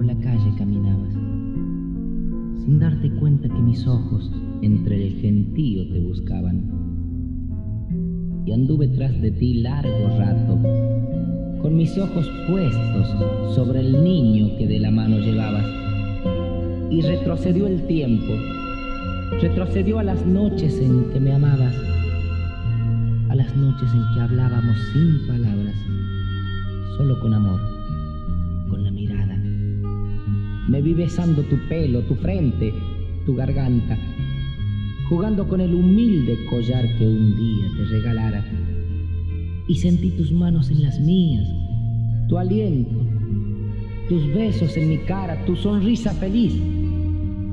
por la calle caminabas, sin darte cuenta que mis ojos entre el gentío te buscaban. Y anduve tras de ti largo rato, con mis ojos puestos sobre el niño que de la mano llevabas. Y retrocedió el tiempo, retrocedió a las noches en que me amabas, a las noches en que hablábamos sin palabras, solo con amor, con la mirada me vi besando tu pelo, tu frente, tu garganta, jugando con el humilde collar que un día te regalara. Y sentí tus manos en las mías, tu aliento, tus besos en mi cara, tu sonrisa feliz.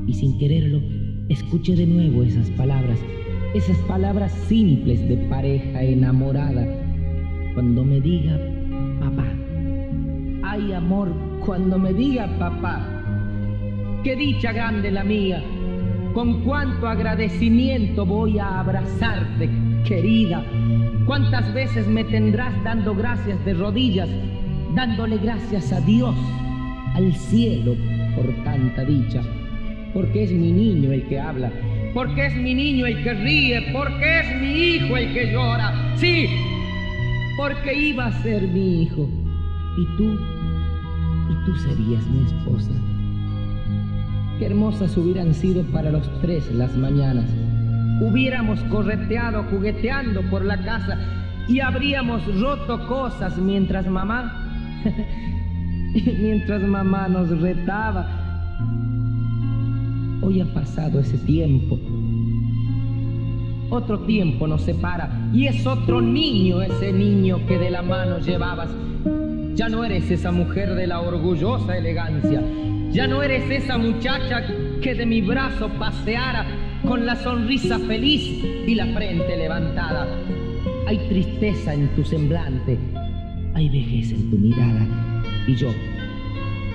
Y sin quererlo, escuché de nuevo esas palabras, esas palabras simples de pareja enamorada, cuando me diga papá. Ay, amor, cuando me diga papá. Qué dicha grande la mía con cuánto agradecimiento voy a abrazarte, querida. Cuántas veces me tendrás dando gracias de rodillas, dándole gracias a Dios, al cielo, por tanta dicha. Porque es mi niño el que habla, porque es mi niño el que ríe, porque es mi hijo el que llora. Sí, porque iba a ser mi hijo. Y tú, y tú serías mi esposa. Qué hermosas hubieran sido para los tres las mañanas. Hubiéramos correteado jugueteando por la casa y habríamos roto cosas mientras mamá, mientras mamá nos retaba. Hoy ha pasado ese tiempo. Otro tiempo nos separa y es otro niño ese niño que de la mano llevabas. Ya no eres esa mujer de la orgullosa elegancia ya no eres esa muchacha que de mi brazo paseara con la sonrisa feliz y la frente levantada. Hay tristeza en tu semblante, hay vejez en tu mirada. Y yo,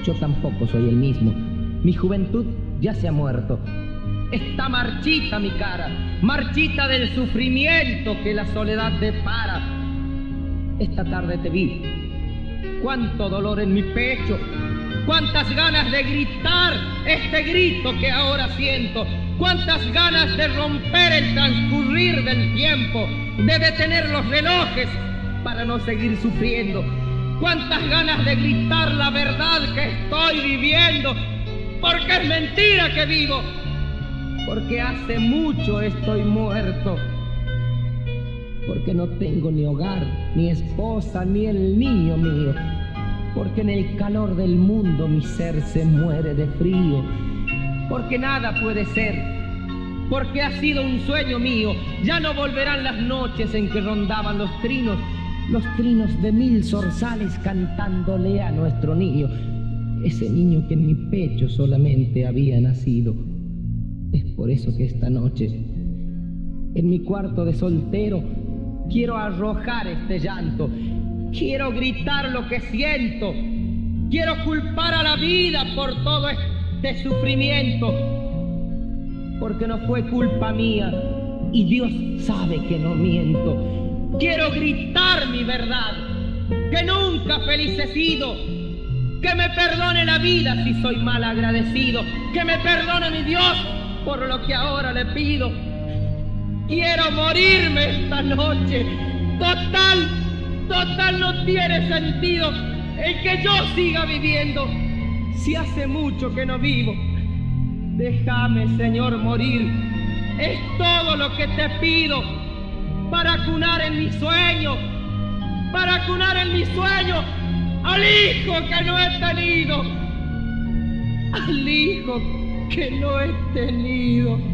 yo tampoco soy el mismo. Mi juventud ya se ha muerto. Está marchita mi cara, marchita del sufrimiento que la soledad depara. Esta tarde te vi. Cuánto dolor en mi pecho, cuántas ganas de gritar este grito que ahora siento, cuántas ganas de romper el transcurrir del tiempo, de detener los relojes para no seguir sufriendo, cuántas ganas de gritar la verdad que estoy viviendo, porque es mentira que vivo, porque hace mucho estoy muerto. Porque no tengo ni hogar, ni esposa, ni el niño mío porque en el calor del mundo mi ser se muere de frío, porque nada puede ser, porque ha sido un sueño mío, ya no volverán las noches en que rondaban los trinos, los trinos de mil zorzales cantándole a nuestro niño, ese niño que en mi pecho solamente había nacido. Es por eso que esta noche, en mi cuarto de soltero, quiero arrojar este llanto Quiero gritar lo que siento. Quiero culpar a la vida por todo este sufrimiento. Porque no fue culpa mía y Dios sabe que no miento. Quiero gritar mi verdad, que nunca feliz he sido. Que me perdone la vida si soy mal agradecido. Que me perdone mi Dios por lo que ahora le pido. Quiero morirme esta noche. Total Total no tiene sentido el que yo siga viviendo si hace mucho que no vivo. Déjame, Señor, morir. Es todo lo que te pido para cunar en mi sueño, para cunar en mi sueño al hijo que no he tenido, al hijo que no he tenido.